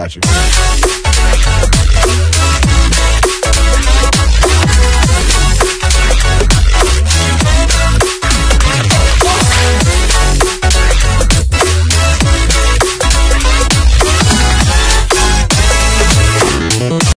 Got you.